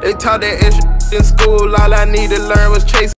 They taught that extra in school. All I need to learn was chase.